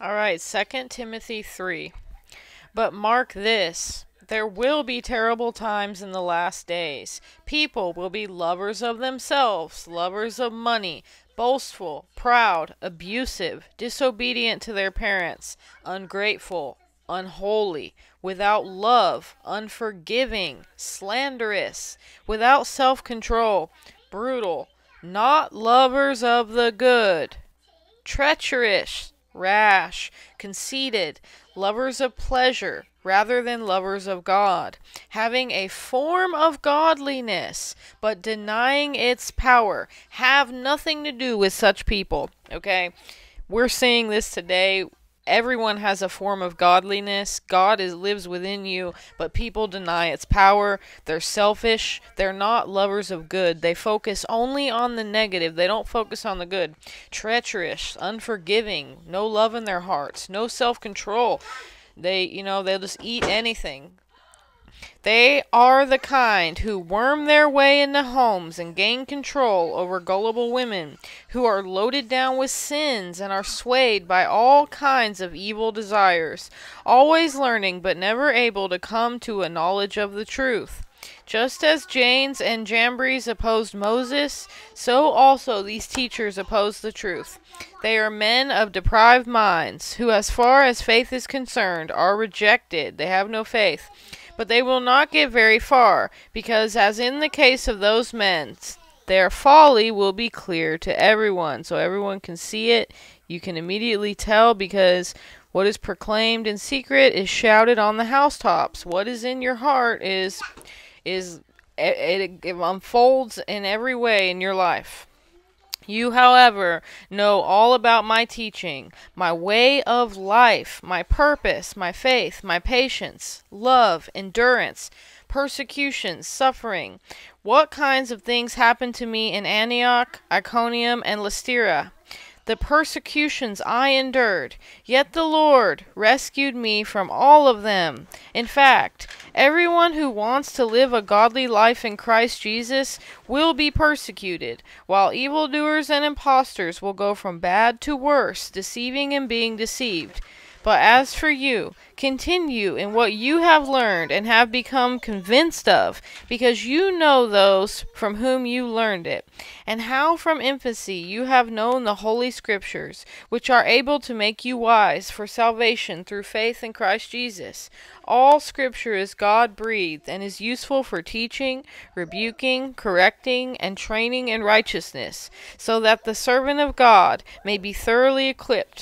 All right, 2 Timothy 3. But mark this there will be terrible times in the last days. People will be lovers of themselves, lovers of money, boastful, proud, abusive, disobedient to their parents, ungrateful, unholy, without love, unforgiving, slanderous, without self control, brutal, not lovers of the good, treacherous rash, conceited, lovers of pleasure rather than lovers of God, having a form of godliness, but denying its power. Have nothing to do with such people. Okay? We're seeing this today Everyone has a form of godliness. God is lives within you, but people deny its power. They're selfish. They're not lovers of good. They focus only on the negative. They don't focus on the good. Treacherous, unforgiving, no love in their hearts, no self-control. They, you know, they'll just eat anything. They are the kind who worm their way into homes and gain control over gullible women, who are loaded down with sins and are swayed by all kinds of evil desires, always learning but never able to come to a knowledge of the truth. Just as Jannes and Jambres opposed Moses, so also these teachers oppose the truth. They are men of deprived minds, who, as far as faith is concerned, are rejected. They have no faith. But they will not get very far, because, as in the case of those men, their folly will be clear to everyone, so everyone can see it. You can immediately tell because what is proclaimed in secret is shouted on the housetops. What is in your heart is is it, it, unfolds in every way in your life. You, however, know all about my teaching, my way of life, my purpose, my faith, my patience, love, endurance, persecution, suffering. What kinds of things happened to me in Antioch, Iconium, and Lystra? The persecutions I endured, yet the Lord rescued me from all of them. In fact, everyone who wants to live a godly life in Christ Jesus will be persecuted, while evildoers and impostors will go from bad to worse, deceiving and being deceived. But as for you, continue in what you have learned and have become convinced of, because you know those from whom you learned it, and how from infancy you have known the Holy Scriptures, which are able to make you wise for salvation through faith in Christ Jesus. All Scripture is God breathed and is useful for teaching, rebuking, correcting, and training in righteousness, so that the servant of God may be thoroughly equipped